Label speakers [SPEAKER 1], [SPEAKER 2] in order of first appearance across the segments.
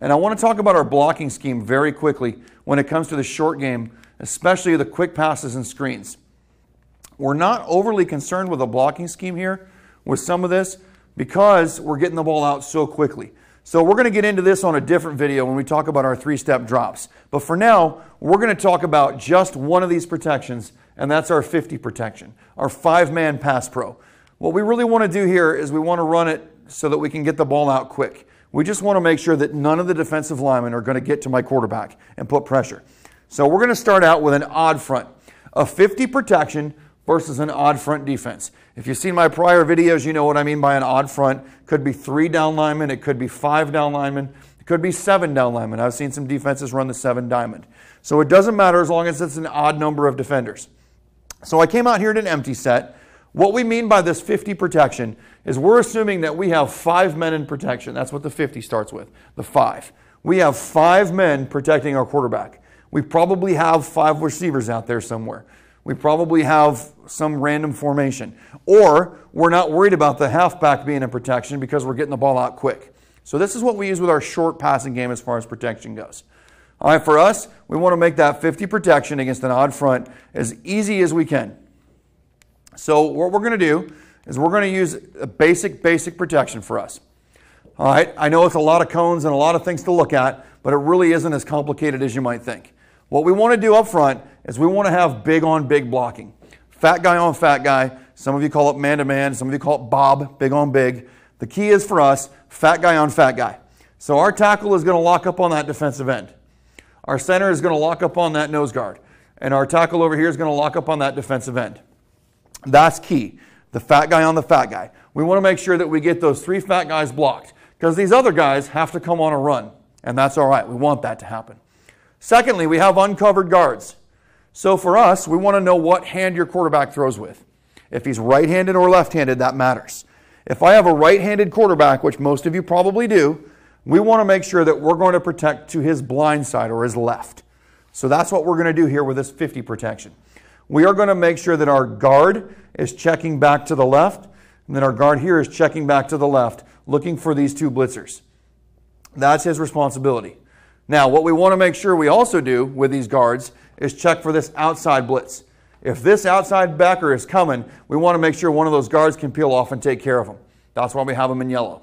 [SPEAKER 1] And I want to talk about our blocking scheme very quickly when it comes to the short game, especially the quick passes and screens. We're not overly concerned with a blocking scheme here with some of this because we're getting the ball out so quickly. So we're going to get into this on a different video when we talk about our three-step drops. But for now, we're going to talk about just one of these protections, and that's our 50 protection, our five-man pass pro. What we really want to do here is we want to run it so that we can get the ball out quick. We just want to make sure that none of the defensive linemen are going to get to my quarterback and put pressure. So we're going to start out with an odd front, a 50 protection versus an odd front defense. If you've seen my prior videos, you know what I mean by an odd front. Could be three down linemen, it could be five down linemen, it could be seven down linemen. I've seen some defenses run the seven diamond. So it doesn't matter as long as it's an odd number of defenders. So I came out here in an empty set. What we mean by this 50 protection is we're assuming that we have five men in protection. That's what the 50 starts with, the five. We have five men protecting our quarterback. We probably have five receivers out there somewhere. We probably have some random formation. Or we're not worried about the halfback being in protection because we're getting the ball out quick. So this is what we use with our short passing game as far as protection goes. All right, for us, we want to make that 50 protection against an odd front as easy as we can. So what we're going to do is we're going to use a basic, basic protection for us. All right, I know it's a lot of cones and a lot of things to look at, but it really isn't as complicated as you might think. What we want to do up front is we want to have big on big blocking. Fat guy on fat guy. Some of you call it man to man. Some of you call it Bob, big on big. The key is for us, fat guy on fat guy. So our tackle is going to lock up on that defensive end. Our center is going to lock up on that nose guard. And our tackle over here is going to lock up on that defensive end. That's key. The fat guy on the fat guy. We want to make sure that we get those three fat guys blocked because these other guys have to come on a run. And that's all right. We want that to happen. Secondly, we have uncovered guards. So for us, we want to know what hand your quarterback throws with. If he's right handed or left handed, that matters. If I have a right handed quarterback, which most of you probably do, we want to make sure that we're going to protect to his blind side or his left. So that's what we're going to do here with this 50 protection. We are going to make sure that our guard is checking back to the left, and then our guard here is checking back to the left, looking for these two blitzers. That's his responsibility. Now, what we want to make sure we also do with these guards is check for this outside blitz. If this outside backer is coming, we want to make sure one of those guards can peel off and take care of them. That's why we have them in yellow.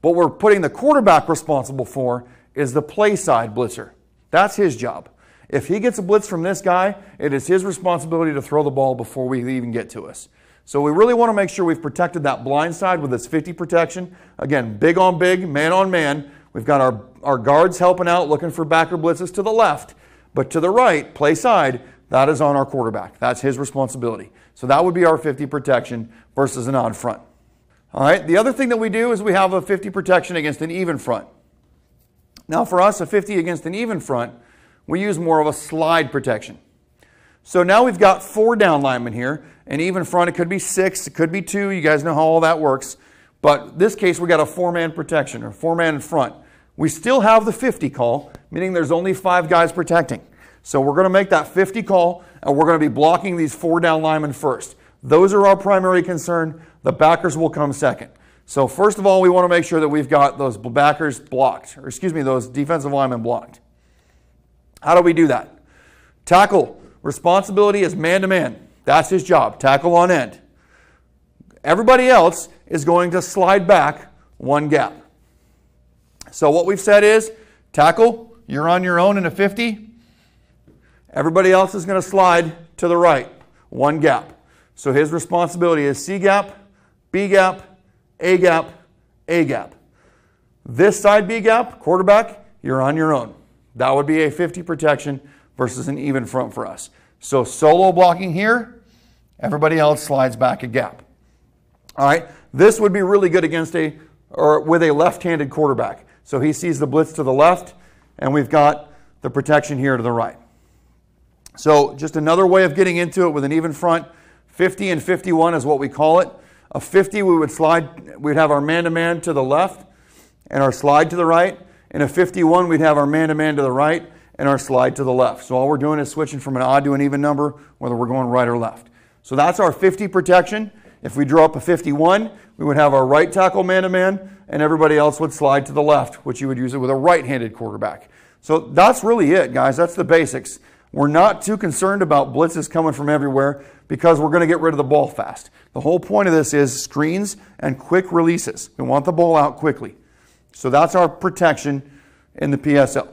[SPEAKER 1] What we're putting the quarterback responsible for is the play side blitzer. That's his job. If he gets a blitz from this guy, it is his responsibility to throw the ball before we even get to us. So we really want to make sure we've protected that blind side with this 50 protection. Again, big on big, man on man. We've got our, our guards helping out, looking for backer blitzes to the left. But to the right, play side, that is on our quarterback. That's his responsibility. So that would be our 50 protection versus an odd front. All right, the other thing that we do is we have a 50 protection against an even front. Now, for us, a 50 against an even front, we use more of a slide protection. So now we've got four down linemen here, and even front, it could be six, it could be two. You guys know how all that works. But this case, we got a four man protection or four man in front. We still have the 50 call, meaning there's only five guys protecting. So we're going to make that 50 call, and we're going to be blocking these four down linemen first. Those are our primary concern. The backers will come second. So first of all, we want to make sure that we've got those backers blocked, or excuse me, those defensive linemen blocked. How do we do that? Tackle responsibility is man to man. That's his job. Tackle on end. Everybody else is going to slide back one gap. So what we've said is tackle, you're on your own in a 50. Everybody else is going to slide to the right, one gap. So his responsibility is C gap, B gap, A gap, A gap. This side B gap, quarterback, you're on your own. That would be a 50 protection versus an even front for us. So solo blocking here, everybody else slides back a gap. All right, this would be really good against a or with a left-handed quarterback. So he sees the blitz to the left, and we've got the protection here to the right. So just another way of getting into it with an even front, 50 and 51 is what we call it. A 50, we would slide, we'd have our man-to-man to the left and our slide to the right. In a 51, we'd have our man-to-man to the right and our slide to the left. So all we're doing is switching from an odd to an even number, whether we're going right or left. So that's our 50 protection. If we draw up a 51, we would have our right tackle man to man, and everybody else would slide to the left, which you would use it with a right handed quarterback. So that's really it, guys. That's the basics. We're not too concerned about blitzes coming from everywhere because we're going to get rid of the ball fast. The whole point of this is screens and quick releases. We want the ball out quickly. So that's our protection in the PSL.